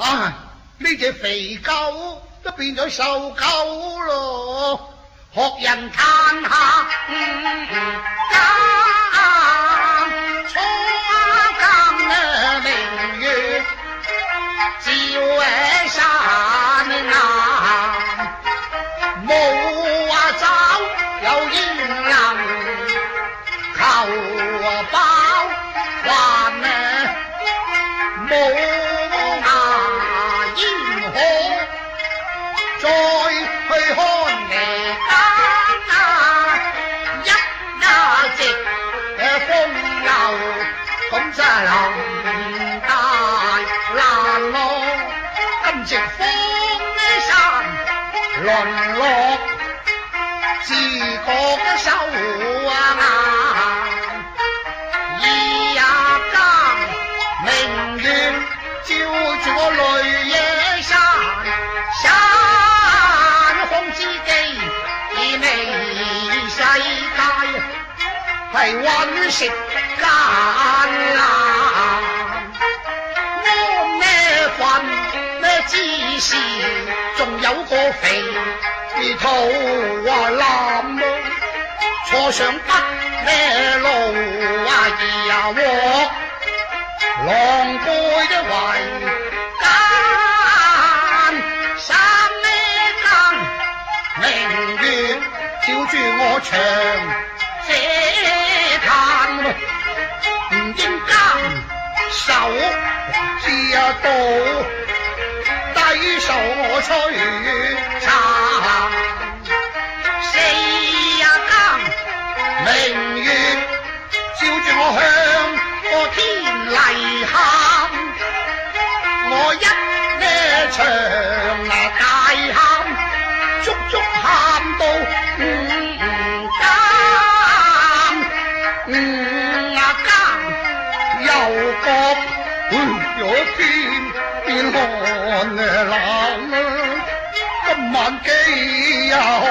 唉，呢只肥狗都变咗瘦狗咯，学人叹下，今夕風山淪落，自覺嘅手啊硬。二呀更明月照住我淚野山，山空之地而微世界，係揾食艱難。之事，仲有個肥肚啊腩啊！坐上北咩路啊兒啊鑊，狼狽的圍間，三呢更，明月照住我長嗟嘆，唔應監手知啊道，长啊大喊，足足喊到五更，五啊更又觉天边寒冷！今晚几呀寒，